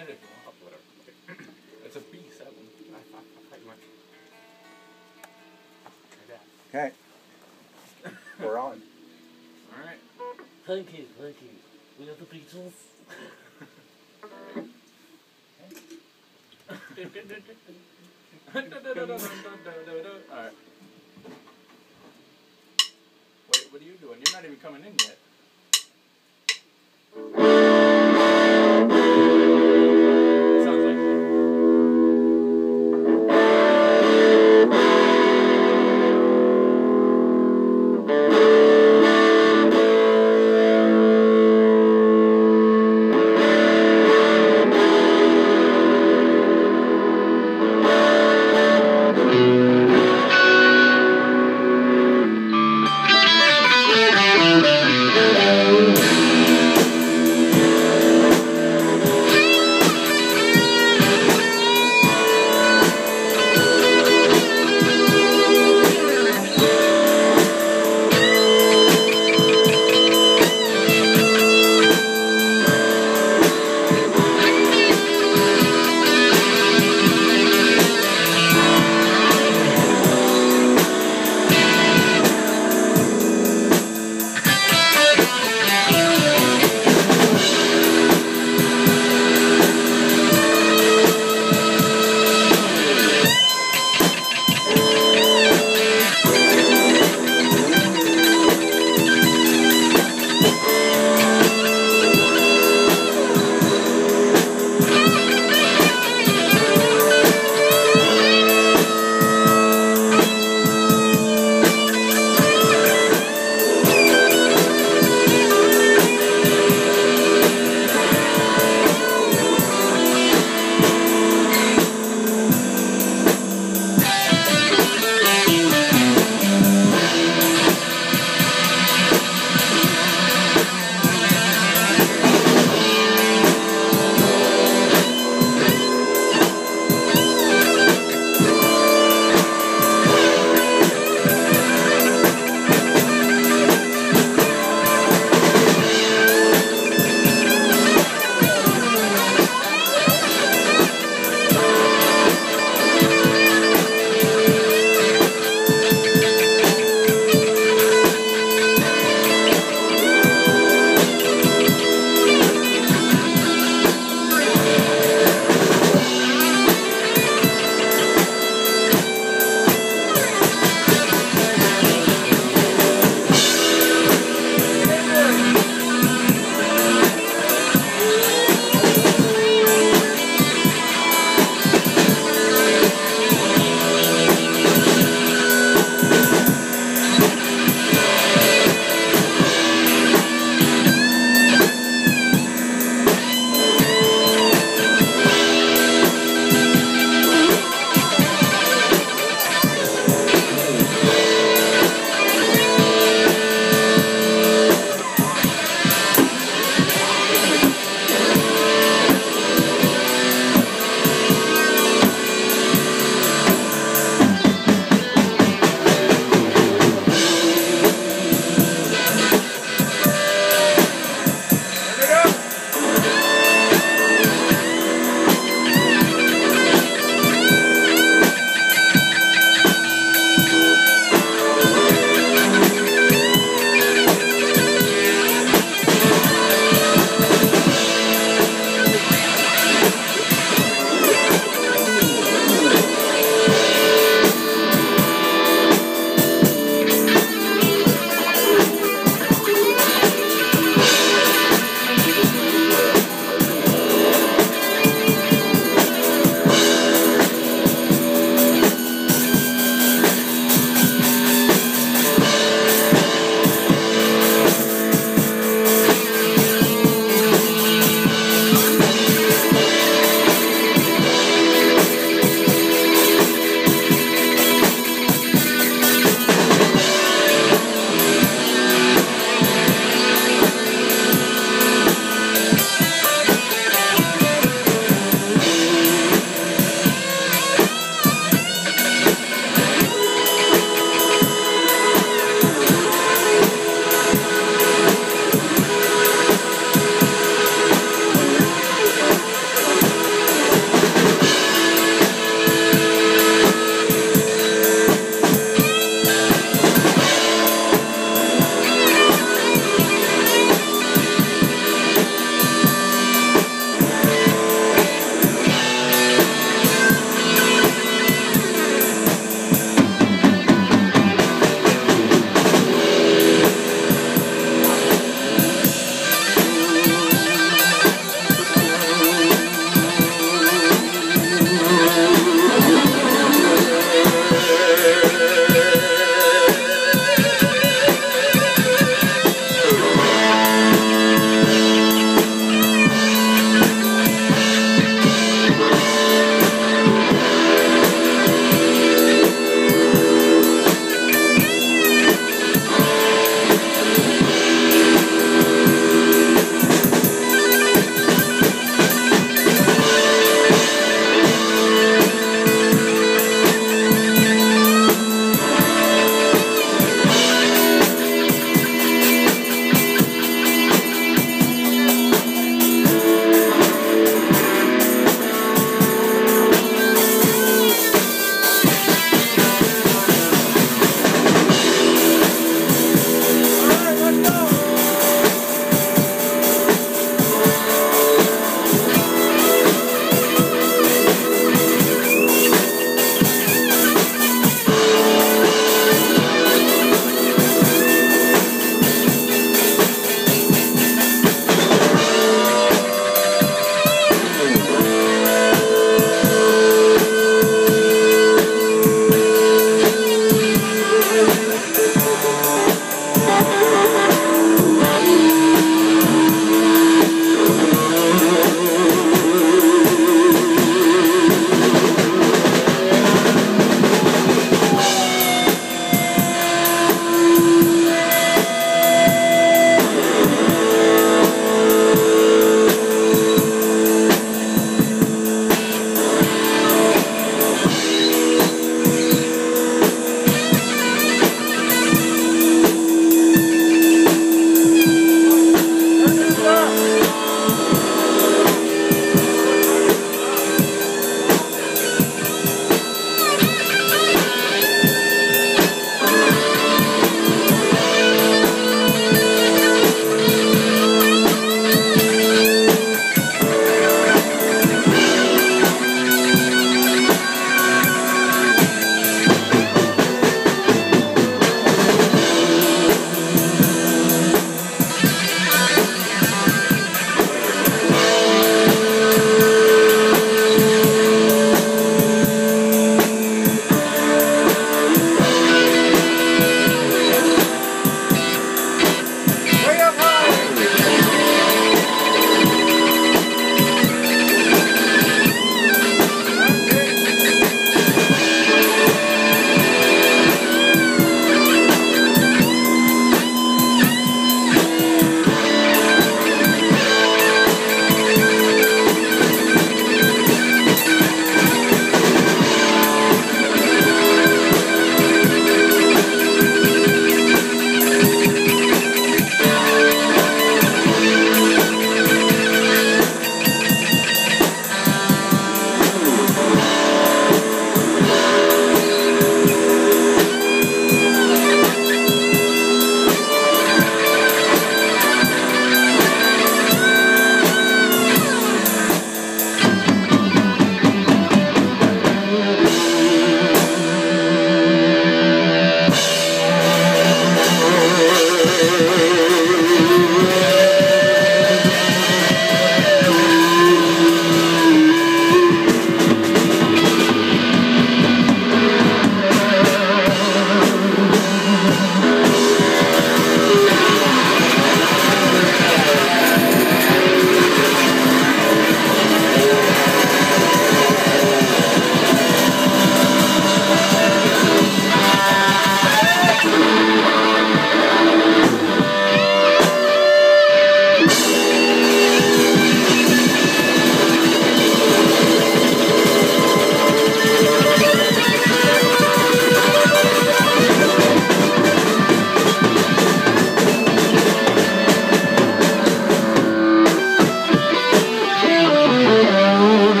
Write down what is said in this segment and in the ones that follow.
hit it if you want. Whatever. It's a B seven. I, I, I thought you went. Okay. We're on. All right. Thank you, thank you. We are the Beatles. Alright. Wait, what are you doing? You're not even coming in yet.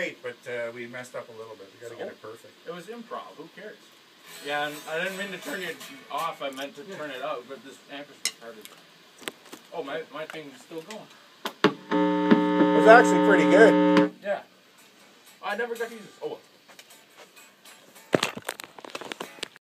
Great, but uh, we messed up a little bit. We got to get it perfect. It was improv. Who cares? Yeah, and I didn't mean to turn it off. I meant to turn it up, but this amp is retarded. Oh, my my thing's still going. It was actually pretty good. Yeah. I never got to use this. Oh well.